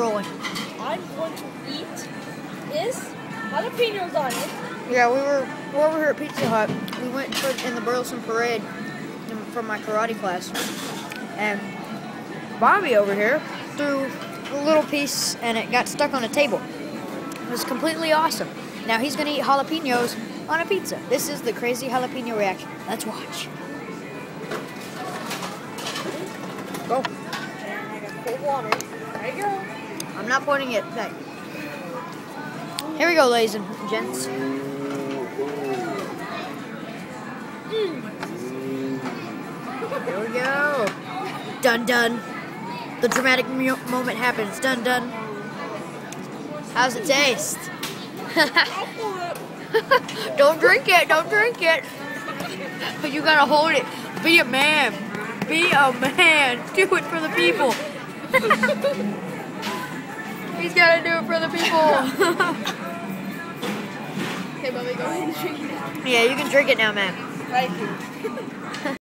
I'm going to eat this jalapenos on it. Yeah, we were, we were over here at Pizza Hut. We went for, in the Burleson Parade from my karate class. And Bobby over here threw a little piece and it got stuck on a table. It was completely awesome. Now he's going to eat jalapenos on a pizza. This is the crazy jalapeno reaction. Let's watch. Go. And I got cold water. There you go. I'm not pointing it. Here we go, ladies and gents. Here we go. Dun dun. The dramatic moment happens. Dun dun. How's it taste? don't drink it. Don't drink it. But you gotta hold it. Be a man. Be a man. Do it for the people. He's gotta do it for the people. Okay, Bobby, go ahead and drink it now. yeah, you can drink it now, man. Thank you.